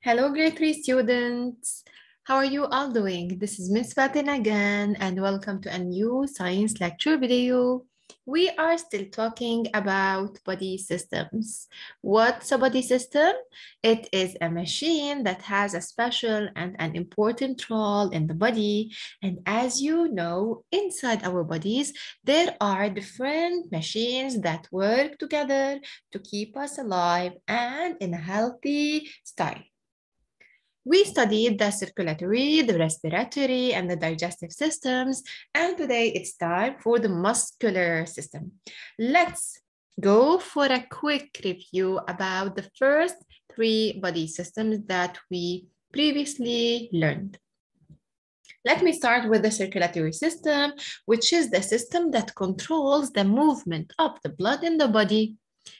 Hello, grade three students. How are you all doing? This is Miss Faten again, and welcome to a new science lecture video. We are still talking about body systems. What's a body system? It is a machine that has a special and an important role in the body. And as you know, inside our bodies, there are different machines that work together to keep us alive and in a healthy style. We studied the circulatory, the respiratory, and the digestive systems, and today it's time for the muscular system. Let's go for a quick review about the first three body systems that we previously learned. Let me start with the circulatory system, which is the system that controls the movement of the blood in the body.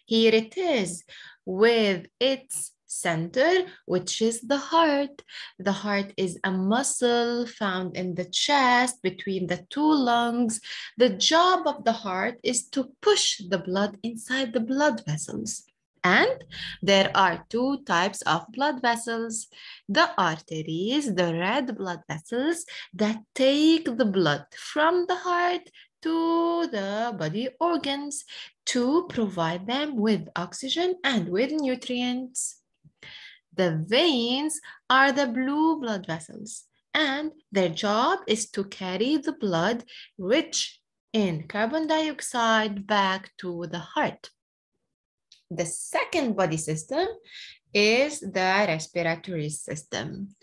Here it is with its center, which is the heart. The heart is a muscle found in the chest between the two lungs. The job of the heart is to push the blood inside the blood vessels. And there are two types of blood vessels. The arteries, the red blood vessels that take the blood from the heart to the body organs to provide them with oxygen and with nutrients. The veins are the blue blood vessels, and their job is to carry the blood rich in carbon dioxide back to the heart. The second body system is the respiratory system.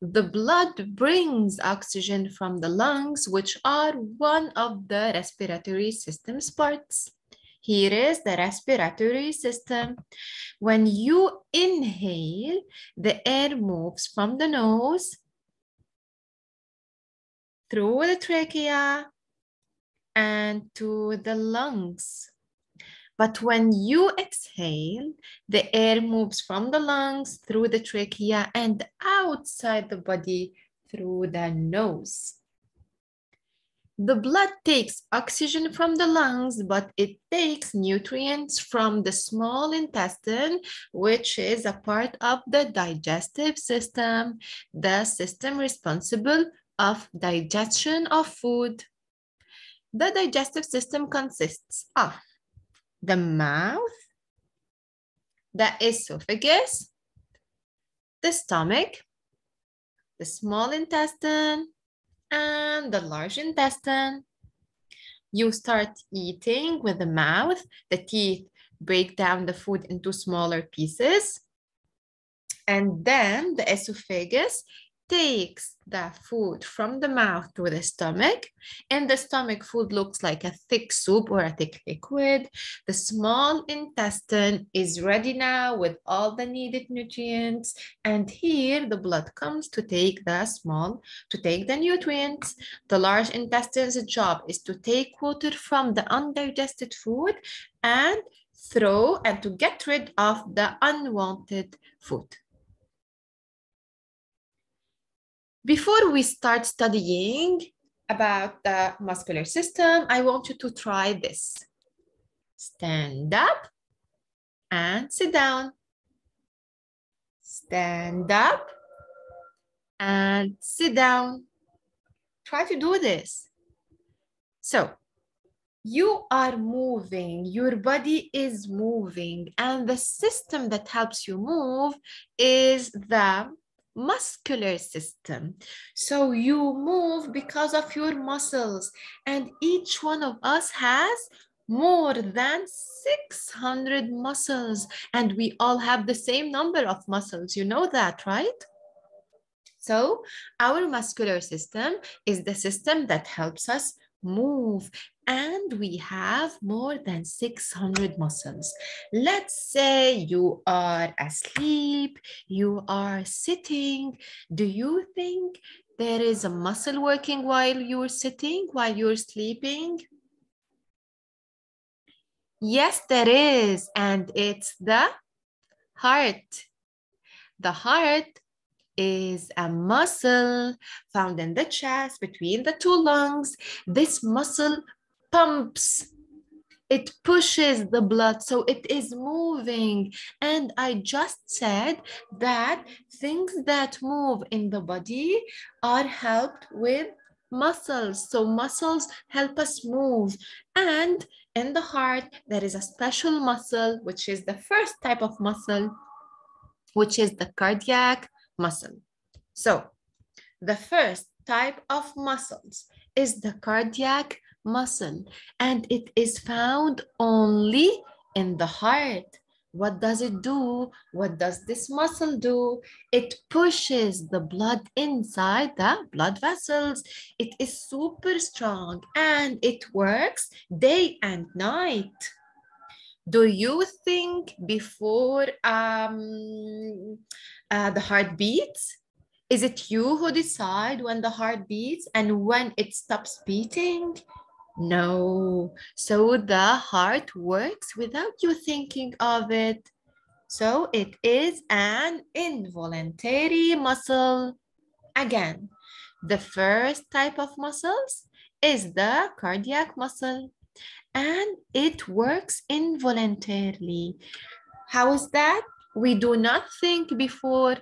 The blood brings oxygen from the lungs, which are one of the respiratory system's parts. Here is the respiratory system. When you inhale, the air moves from the nose through the trachea and to the lungs. But when you exhale, the air moves from the lungs through the trachea and outside the body through the nose. The blood takes oxygen from the lungs, but it takes nutrients from the small intestine, which is a part of the digestive system, the system responsible of digestion of food. The digestive system consists of the mouth, the esophagus, the stomach, the small intestine, and the large intestine. You start eating with the mouth. The teeth break down the food into smaller pieces. And then the esophagus takes the food from the mouth to the stomach. and the stomach, food looks like a thick soup or a thick liquid. The small intestine is ready now with all the needed nutrients. And here the blood comes to take the small, to take the nutrients. The large intestine's job is to take water from the undigested food and throw and to get rid of the unwanted food. Before we start studying about the muscular system, I want you to try this. Stand up and sit down. Stand up and sit down. Try to do this. So, you are moving, your body is moving, and the system that helps you move is the muscular system. So you move because of your muscles, and each one of us has more than 600 muscles, and we all have the same number of muscles. You know that, right? So our muscular system is the system that helps us move and we have more than 600 muscles. Let's say you are asleep, you are sitting. Do you think there is a muscle working while you're sitting, while you're sleeping? Yes, there is, and it's the heart. The heart is a muscle found in the chest between the two lungs. This muscle pumps It pushes the blood, so it is moving. And I just said that things that move in the body are helped with muscles. So muscles help us move. And in the heart, there is a special muscle, which is the first type of muscle, which is the cardiac muscle. So the first type of muscles is the cardiac muscle and it is found only in the heart. What does it do? What does this muscle do? It pushes the blood inside the blood vessels. It is super strong and it works day and night. Do you think before um, uh, the heart beats? Is it you who decide when the heart beats and when it stops beating? No. So the heart works without you thinking of it. So it is an involuntary muscle. Again, the first type of muscles is the cardiac muscle and it works involuntarily. How is that? We do not think before.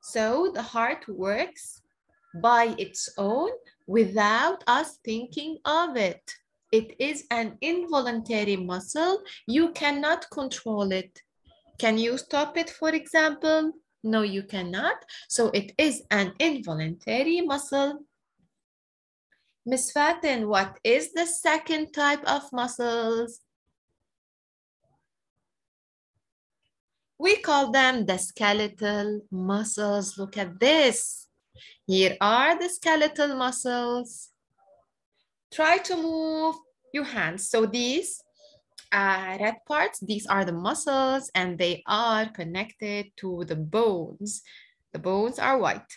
So the heart works by its own without us thinking of it. It is an involuntary muscle. You cannot control it. Can you stop it, for example? No, you cannot. So it is an involuntary muscle. Miss Faten, what is the second type of muscles? We call them the skeletal muscles. Look at this. Here are the skeletal muscles. Try to move your hands. So these uh, red parts, these are the muscles and they are connected to the bones. The bones are white.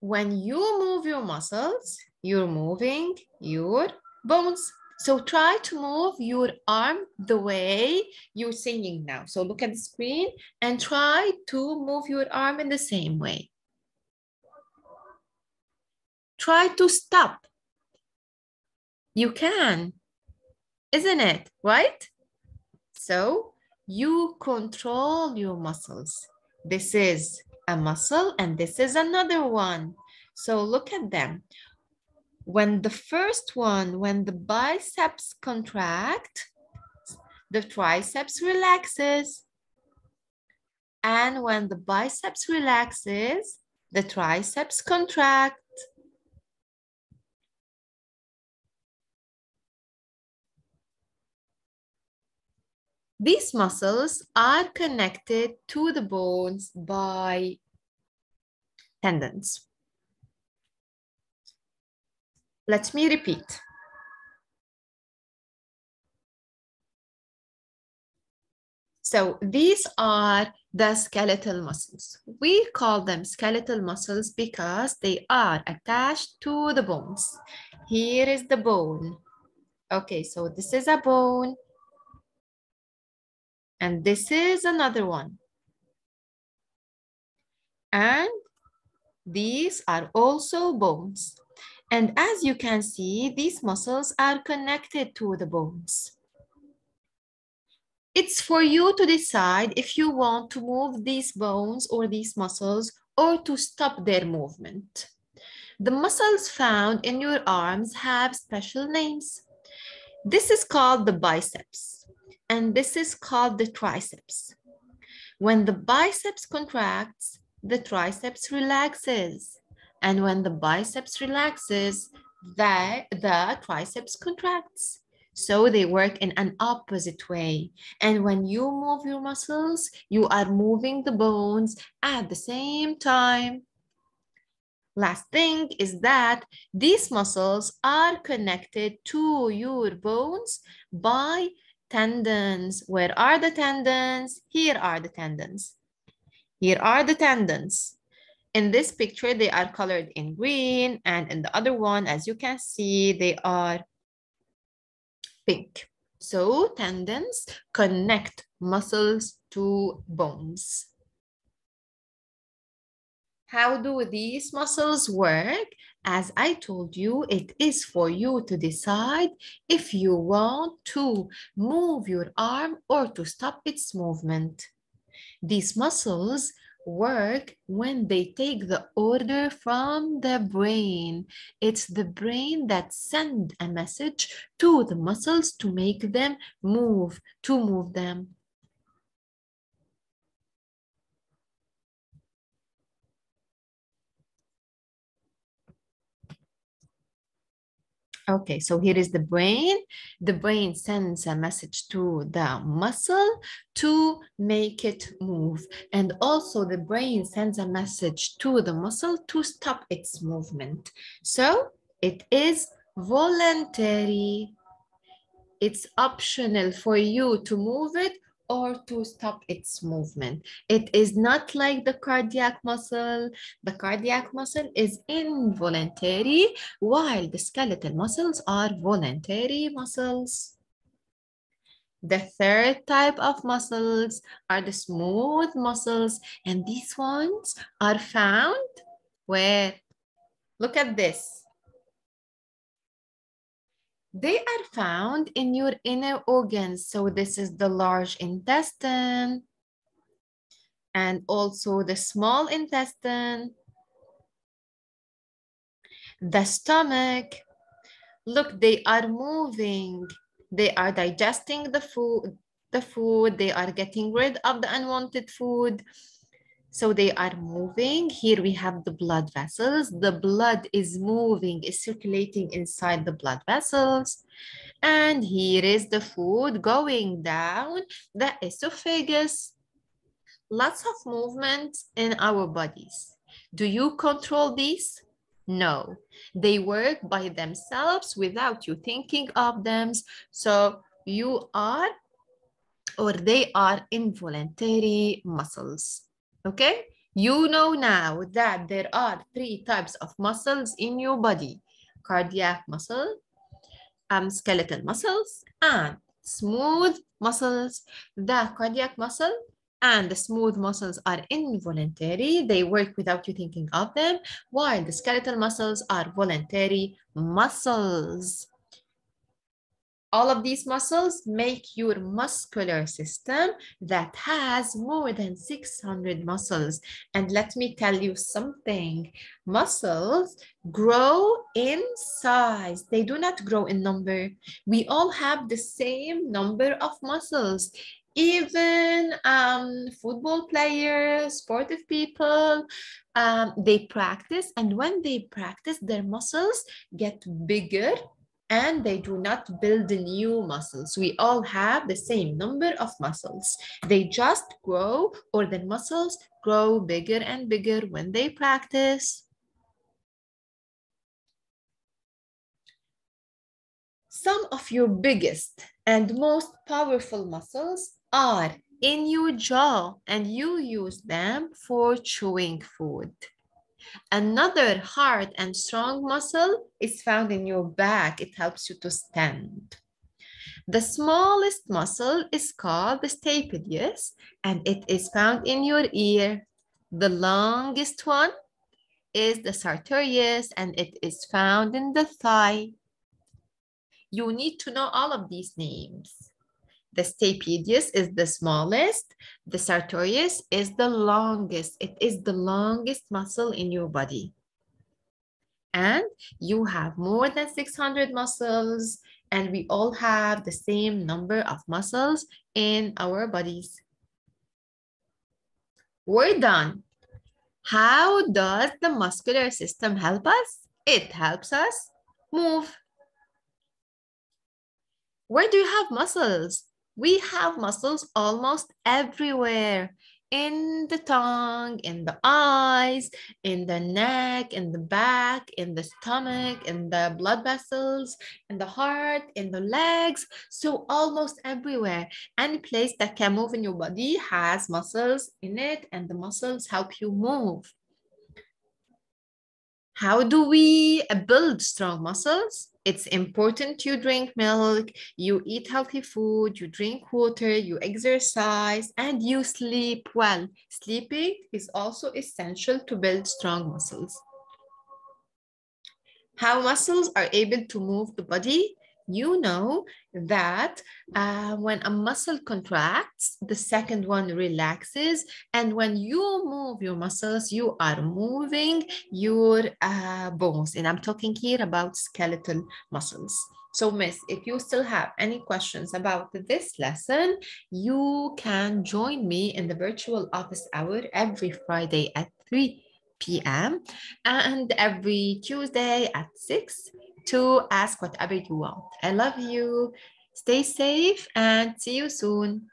When you move your muscles, you're moving your bones. So try to move your arm the way you're singing now. So look at the screen and try to move your arm in the same way. Try to stop. You can, isn't it, right? So you control your muscles. This is a muscle and this is another one. So look at them. When the first one, when the biceps contract, the triceps relaxes. And when the biceps relaxes, the triceps contract. These muscles are connected to the bones by tendons. Let me repeat. So these are the skeletal muscles. We call them skeletal muscles because they are attached to the bones. Here is the bone. Okay, so this is a bone. And this is another one. And these are also bones. And as you can see, these muscles are connected to the bones. It's for you to decide if you want to move these bones or these muscles or to stop their movement. The muscles found in your arms have special names. This is called the biceps, and this is called the triceps. When the biceps contracts, the triceps relaxes. And when the biceps relaxes, the, the triceps contracts. So they work in an opposite way. And when you move your muscles, you are moving the bones at the same time. Last thing is that these muscles are connected to your bones by tendons. Where are the tendons? Here are the tendons. Here are the tendons. In this picture, they are colored in green, and in the other one, as you can see, they are pink. So tendons connect muscles to bones. How do these muscles work? As I told you, it is for you to decide if you want to move your arm or to stop its movement. These muscles work when they take the order from the brain. It's the brain that send a message to the muscles to make them move, to move them. Okay, so here is the brain. The brain sends a message to the muscle to make it move. And also the brain sends a message to the muscle to stop its movement. So it is voluntary. It's optional for you to move it or to stop its movement. It is not like the cardiac muscle. The cardiac muscle is involuntary, while the skeletal muscles are voluntary muscles. The third type of muscles are the smooth muscles, and these ones are found where? Look at this. They are found in your inner organs. So this is the large intestine and also the small intestine, the stomach. Look, they are moving. They are digesting the food, the food. They are getting rid of the unwanted food. So they are moving. Here we have the blood vessels. The blood is moving, is circulating inside the blood vessels. And here is the food going down the esophagus. Lots of movements in our bodies. Do you control these? No, they work by themselves without you thinking of them. So you are or they are involuntary muscles. Okay, you know now that there are three types of muscles in your body. Cardiac muscle, um, skeletal muscles, and smooth muscles. The cardiac muscle and the smooth muscles are involuntary. They work without you thinking of them, while the skeletal muscles are voluntary muscles. All of these muscles make your muscular system that has more than 600 muscles. And let me tell you something, muscles grow in size. They do not grow in number. We all have the same number of muscles. Even um, football players, sportive people, um, they practice. And when they practice, their muscles get bigger and they do not build new muscles. We all have the same number of muscles. They just grow or the muscles grow bigger and bigger when they practice. Some of your biggest and most powerful muscles are in your jaw and you use them for chewing food. Another hard and strong muscle is found in your back. It helps you to stand. The smallest muscle is called the stapedius and it is found in your ear. The longest one is the sartorius and it is found in the thigh. You need to know all of these names. The stapedius is the smallest. The sartorius is the longest. It is the longest muscle in your body. And you have more than 600 muscles and we all have the same number of muscles in our bodies. We're done. How does the muscular system help us? It helps us move. Where do you have muscles? We have muscles almost everywhere in the tongue, in the eyes, in the neck, in the back, in the stomach, in the blood vessels, in the heart, in the legs. So almost everywhere, any place that can move in your body has muscles in it and the muscles help you move. How do we uh, build strong muscles? It's important you drink milk, you eat healthy food, you drink water, you exercise, and you sleep well. Sleeping is also essential to build strong muscles. how muscles are able to move the body you know that uh, when a muscle contracts, the second one relaxes. And when you move your muscles, you are moving your uh, bones. And I'm talking here about skeletal muscles. So miss, if you still have any questions about this lesson, you can join me in the virtual office hour every Friday at 3 p.m. and every Tuesday at 6 to ask whatever you want. I love you. Stay safe and see you soon.